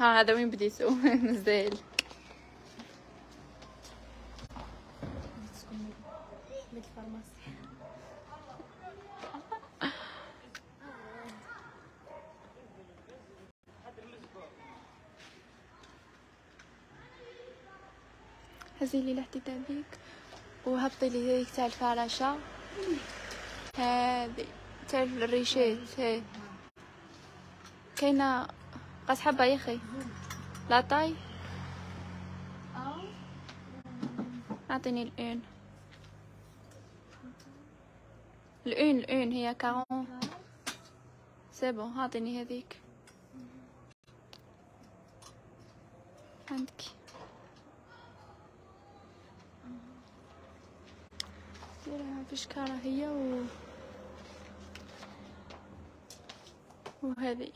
ها هذا وين بديتو نزل. هزي لي لحدي هذيك وهبطي لي هذيك تاع الفراشة هذي تاع الريشات. هاي كاينة قاس حبة يا أخي لا طاي اعطيني الان الان الان هي كارون سي بون اعطيني هذيك عندك ديرها فيش كراهية و وهذه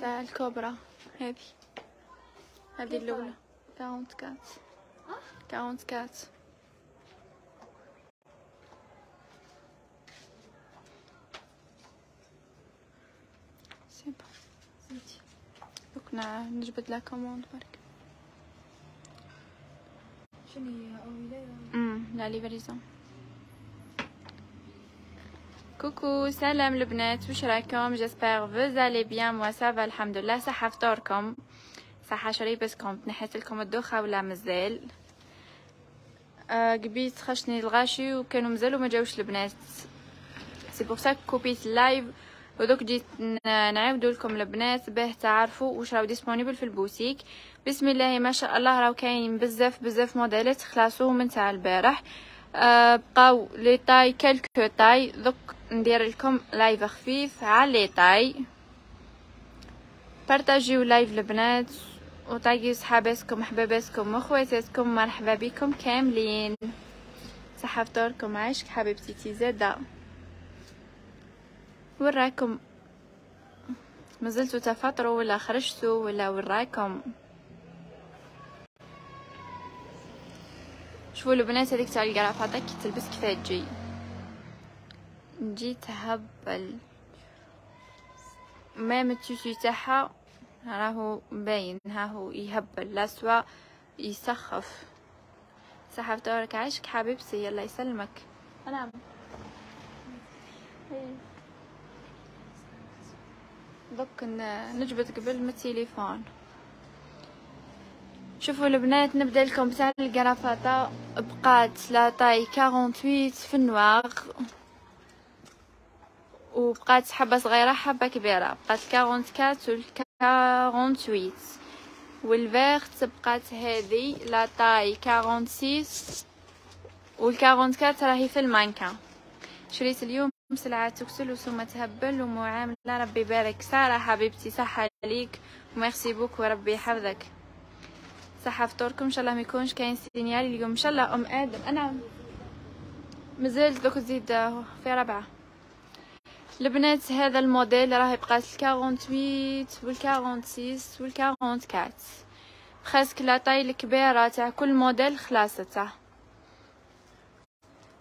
تاع الكوبرا هذه. هذه الأولى. quarante-quatre quarante-quatre c'est bon دوك نجبد la commande برك شنو هي اويلا امم la livraison coucou سلام البنات واش راكم j'espère vous allez bien moi ça va الحمد لله صحة فطوركم صحة شريبتكم تنحيت لكم الدوخة ولا مازال قبيل خشني الغاشي وكانوا مازالوا ما جاوش البنات c'est pour ça كوبيت ال live ودوك جيت نعاودو لكم البنات باه تعرفوا واش راهو disponible في البوتيك بسم الله ما شاء الله راهو كاين بزاف بزاف موديلات خلاصو من تاع البارح بقاو les tailles quelques tailles دوك ندير لكم live خفيف على les tailles. بارطاجيو live البنات وطايقوا صحاباتكم حباباتكم وخواتاتكم مرحبا بكم كاملين. صحة فطوركم عاشك حبيبتي تيزاده وراكم. مازلتوا تفطروا ولا خرجتوا ولا وراكم. شوفوا البنات هذيك تاع القرافطه كي تلبس كيف تجي. نجي تهبل ميم التيشي تاعها راهو باين. ها هو يهبل. لا سوا يسخف. صحة فطورك عاشك حبيبتي. يلا يسلمك. نعم دوك نجبد قبل ما التليفون شوفوا البنات نبدأ لكم بتاع القرافطه بقات لا طاي 48 في النواغ وبقات حبة صغيرة حبة كبيرة. بقات 44 و 48 والفيرت بقات هذه لا طاي 46 وال 44 راهي في المانكا. شريت اليوم سلعة تكسل وسومة تهبل ومعاملة. ربي يبارك. سارة حبيبتي صحة ليك و merci beaucoup وربي يحفظك. صحة فطوركم إن شاء الله ما يكونش كاين signal اليوم. إن شاء الله أم آدم. أنا مازلت دوك تزيد في ربعة. البنات هذا الموديل راه بقات 48 وال 46 وال 44 presque la taille الكبيرة تاع كل موديل خلاصته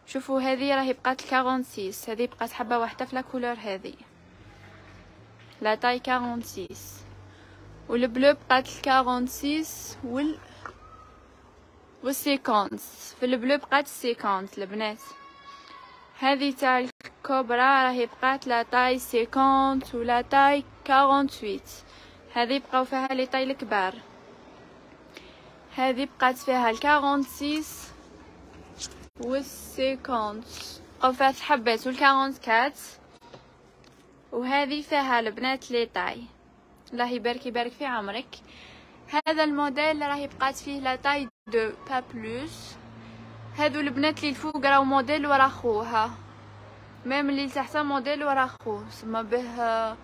شوفوا هذه راهي بقات 46 هذه بقات حبه واحدة في la couleur هذه la taille 46 وال bleu بقات 46 وال وال cinquante في ال bleu بقات ال cinquante البنات هذه تاع الكوبرا راهي بقات la taille cinquante و la taille 48 هذه بقاو فيها les tailles الكبار. هذه بقات فيها ال 46 وال cinquante بقاو فيها حبات وال quarante-quatre وهذه فيها البنات les tailles. الله يبارك يبارك في عمرك. هذا الموديل راهي بقات فيه la taille deux pas plus. هادو البنات اللي الفوق راهو موديل ورا خوها. même اللي تحت موديل ورا خوه سما به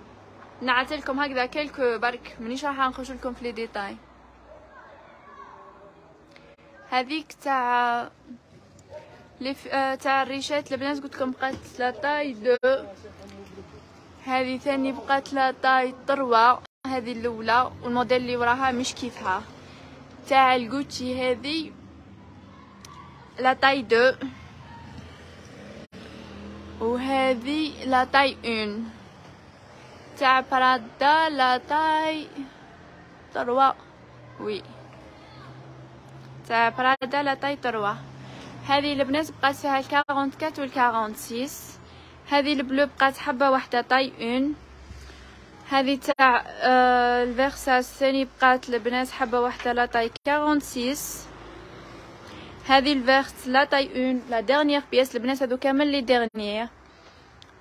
نعتلكم هكذا كلكو برك. مانيش راح نخش لكم في les détails. هذيك تاع les تاع الريشات البنات قلت لكم بقات la taille deux. هذه ثاني بقات la taille trois هذه الأولى والموديل اللي وراها مش كيفها. تاع الجوتشي هذه la taille deux وهذه la taille un تاع Prada la taille 3 oui تاع Prada la taille 3 هذه البنات بقات فيها ال 44 وال 46 هذه ال bleu بقات حبه واحدة taille un هذه تاع الفيرساس الثاني بقات البنات حبه واحدة la taille 46 هذه ال verte la taille un la dernière pièce البنات هذو كامل les dernières.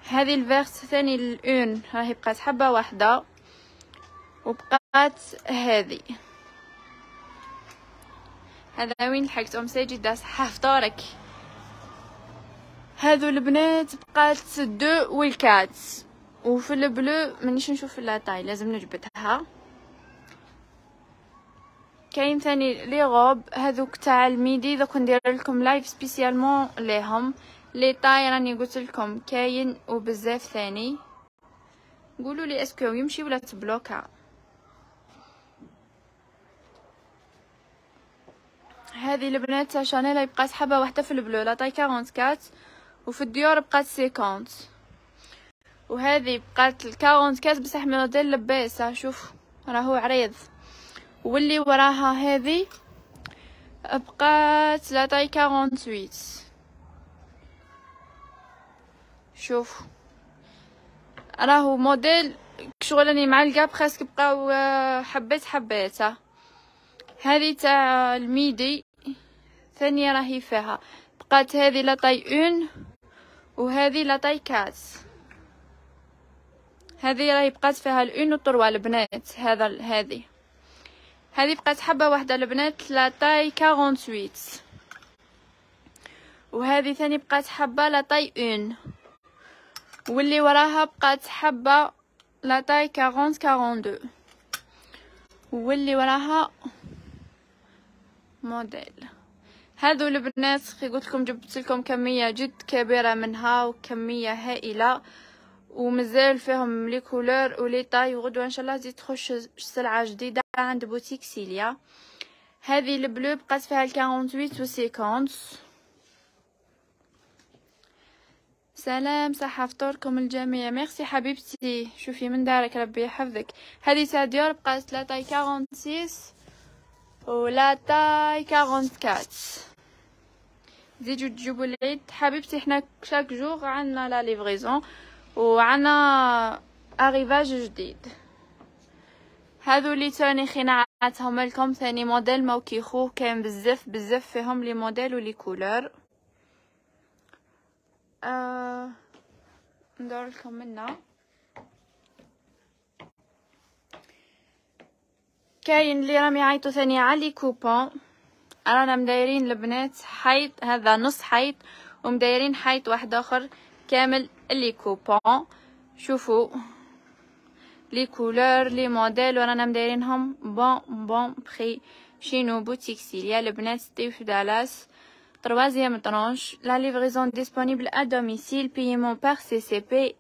هذه ال verte ثاني ال un راهي بقات حبة واحدة. وبقات هذه. هذا وين لحقتهم سيجي داس صح فطورك هذو البنات بقات deux وال quatre. وفي ال bleu مانيش نشوف la taille لازم نجبدها. كاين ثاني les robes هذوك تاع ال midi دوك ندير لكم live spécialement ليهم. les tailles راني قلت لكم كاين وبزاف ثاني. قولوا لي est-ce que يمشي ولا تبلوكا هذه البنات تاع Chanel بقات حبه واحدة في ال bleu la taille 44 وفي الديور بقات 50 وهذه بقات ال 44 بصح موديل لباسه شوف راهو عريض. واللي وراها هذه بقات la taille 48 شوف. راهو موديل شغلني معلقه presque بقاو حبيت حبيتها هذه تاع ال midi. ثانية راهي فيها. بقات هذه la taille un وهذه la taille quatre هذه راهي بقات فيها ال un وال trois البنات هذا هذه. هذه بقات حبة واحدة البنات la taille 48 وهذه ثاني بقات حبة la taille un. واللي وراها بقات حبة la taille 40 42 واللي وراها موديل هذو البنات قلت لكم جبت لكم كمية جد كبيرة منها وكمية هائلة. ومازال فيهم les couleurs و les tailles وغدوة إن شاء الله تزيد تخش سلعة جديدة. عند بوتيك سيليا هذه ال bleu بقات فيها ال 48 و 50 سلام صحة فطوركم الجميع ميرسي حبيبتي شوفي من دارك ربي يحفظك هذه تاع ديور بقات la taille 46 و la taille 44 زيدوا تجيبوا العيد حبيبتي حنا chaque jour عندنا la livraison وعنا arrivage جديد هذو اللي تاني خناعاتهم لكم ثاني موديل موكيخو كان بزاف بزاف فيهم لي موديل ولي كولور. آه ندور لكم منا. كاين اللي راهم يعيطوا ثاني على كوبون. رانا مدايرين البنات حيط هذا نص حيط ومدايرين حيط واحد آخر كامل لي كوبون. شوفوا. les couleurs les modèles ورانا مدايرينهم bons bons prix chez nous بوتيك سيليا البنات سطيف دالاس troisième tranche la livraison disponible à domicile paiement par CCP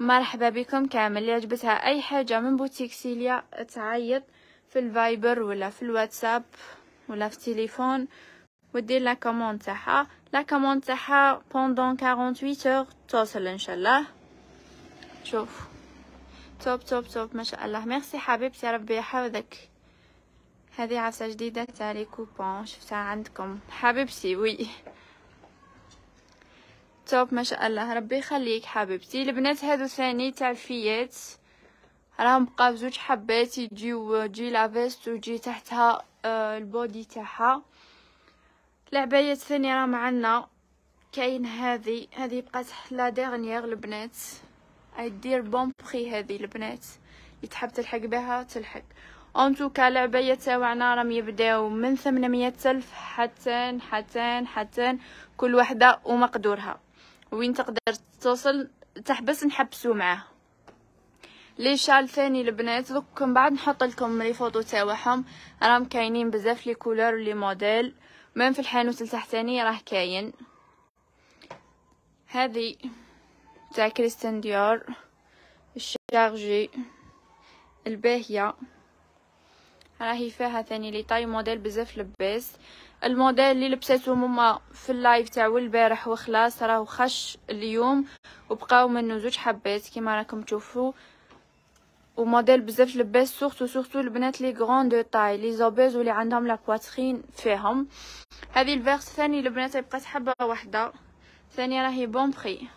مرحبا بكم كامل اللي عجبتها اي حاجة من بوتيك سيليا تعيط في الفايبر ولا في الواتساب ولا في التليفون ودير la commande تاعها la commande تاعها pendant 48 heures توصل ان شاء الله شوف top top top ما شاء الله ميرسي حبيبتي ربي يحفظك هذه عفسه جديده تاع les coupons شفتها عندكم حبيبتي oui top ما شاء الله ربي يخليك حبيبتي البنات هادو ثاني تاع الفيات راهم بقى بزوج حبات يجيو جي la veste وجي تحتها ال body تاعها العبايات ثاني راه معنا كاين هذه هذه بقات la dernière البنات très bon prix هذه البنات. اللي تحب تلحق بها تلحق. en tout cas العباية راهم يبداو من ثمنمية ألف حتى حتى حتى كل وحدة ومقدورها. وين تقدر توصل؟ تحبس نحبسو معاه. les châles ثاني البنات دوك من بعد نحط لكم les photos تاعهم راهم كاينين بزاف les couleurs les modèles. من في الحانوت التحتاني راه كاين. هذه تاع كريستيان ديور ال chargé الباهيه راهي فيها ثاني les tailles موديل بزاف لباس الموديل اللي لبسته ماما في ال live تاع البارح وخلاص راهو خش اليوم وبقاو منه زوج حبات كيما راكم تشوفوا وموديل بزاف لباس surtout surtout البنات les grandes tailles les obèses واللي عندهم la poitrine فيهم هذه الفيرس الثاني البنات بقات حبه واحدة ثانية راهي bon prix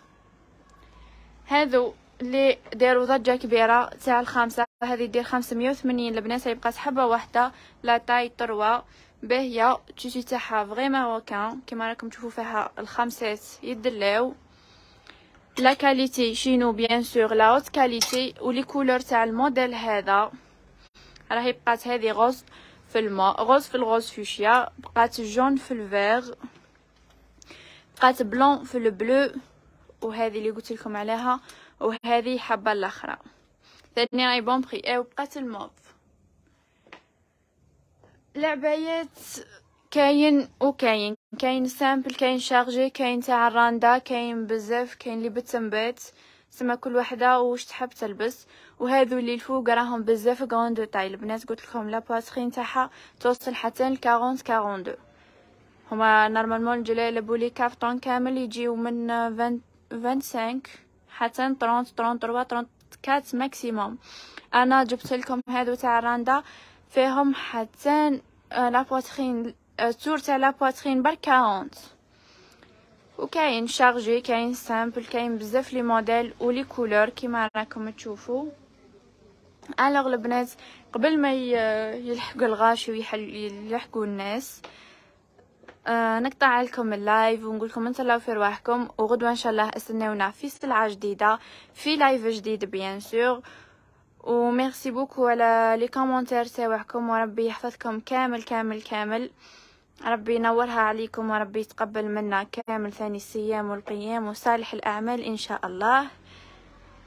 هذو اللي داروا ضجة كبيرة. تاع الخامسة. هذه دير 580 البنات بقات حبه واحدة. la taille 3 باهيه ال tissu تاعها vrai marocain كما راكم تشوفوا فيها الخمسات يدلاو la qualité chez nous bien sûr la haute qualité و les couleurs تاع الموديل هذا. راهي بقات هذه rose في الماء. rose في ال rose fuchsia بقات jaune في ال vert بقات bleu في ال bleu وهذه اللي قلت لكم عليها وهذه حبة الأخرى. ثاني راهي bon prix اي وبقات الموف. العبايات كاين وكاين. كاين simple كاين chargé كاين تاع الراندا كاين بزاف كاين اللي بتنبات سما كل وحدة واش تحب تلبس. وهذو اللي الفوق راهم بزاف grandes tailles البنات قلت لكم la poitrine تاعها توصل حتى ل 40 42 هما normalement الجلالب les caftans كامل يجيو من 20 25 حتى 30 33 34 maximum أنا جبت لكم هذو تاع راندا فيهم حتى la poitrine ال tour تاع la poitrine برك 40 وكاين chargé كاين simple كاين بزاف les modèles و les couleurs كيما راكم تشوفوا alors البنات قبل ما يلحقوا الغاشي ويلحقوا الناس آه نقطع لكم ال live ونقول لكم نتلاو في رواحكم. وغدوة إن شاء الله استناونا في سلعه جديدة في live جديد bien sûr و merci beaucoup على les commentaires تاعكم وربي يحفظكم كامل كامل كامل. ربي ينورها عليكم وربي يتقبل منا كامل ثاني الصيام والقيام وصالح الأعمال إن شاء الله.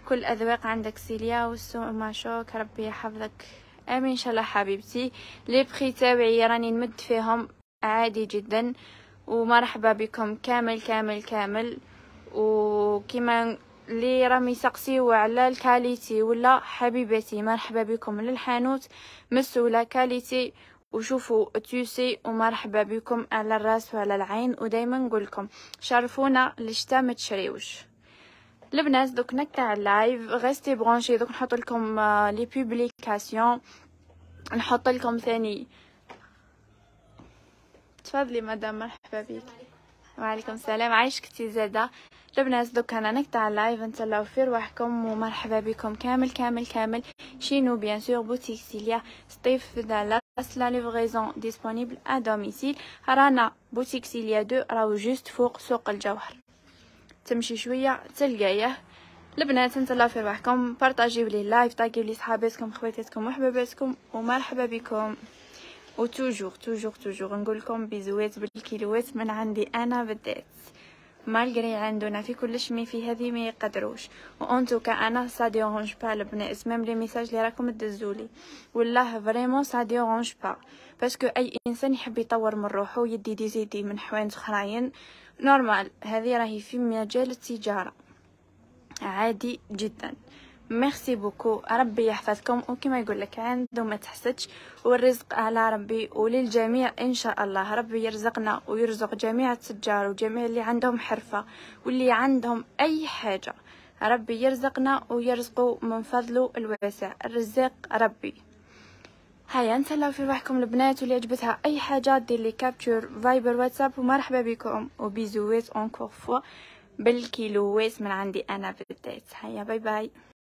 كل أذواق عندك سيليا والسوء ما شوك ربي يحفظك. آمين إن شاء الله حبيبتي. لي بخي تاوعي راني نمد فيهم. عادي جدا ومرحبا بكم كامل كامل كامل. وكما اللي راهم يسقسيو على الكاليتي ولا حبيبتي مرحبا بكم للحانوت. مسوا la qualité وشوفوا tissu ومرحبا بكم على الراس وعلى العين. ودايما نقولكم شرفونا لشتا ما تشريوش. البنات دوك نقطع ال live. restez branchés دوك نحط لكم les publications. نحط لكم ثاني تفضلي مدام مرحبا بك. وعليكم السلام. عايشكتي زادة. البنات دوك أنا نقطع ال live نتلاو في رواحكم ومرحبا بكم. كامل كامل كامل. شينو bien sûr boutique سيليا سطيف دالاس la livraison disponible à domicile رانا بوتيك سيليا deux راهو juste فوق سوق الجوهر تمشي شوية تلقايه البنات نتهلاو في رواحكم بارطاجيو les lives طاقيو لي صحاباتكم خواتاتكم وحباباتكم ومرحبا بكم. و toujours toujours toujours نقول لكم بيزوات بالكيلوات من عندي أنا بالذات. malgré عندنا في كلش mais في هذه ما يقدروش. وأنتو أنا ça dérange pas البنات même les messages اللي راكم تدزولي والله vraiment ça dérange pas. parce que أي إنسان يحب يطور من روحو يدي des idées من حوايج أخرين. normal هذه راهي في مجال التجارة. عادي جدا. merci beaucoup ربي يحفظكم. وكما يقول لك عنده ما تحسدش. والرزق على ربي وللجميع إن شاء الله. ربي يرزقنا ويرزق جميع التجار وجميع اللي عندهم حرفة واللي عندهم أي حاجة. ربي يرزقنا ويرزقوا من فضله الواسع. الرزاق ربي. هيا نتهلاو في روحكم البنات واللي عجبتها أي حاجة. دير لي capture Viber WhatsApp ومرحبا بكم. وبيزوات encore fois. بالكيلوات من عندي أنا بالذات. هيا bye bye.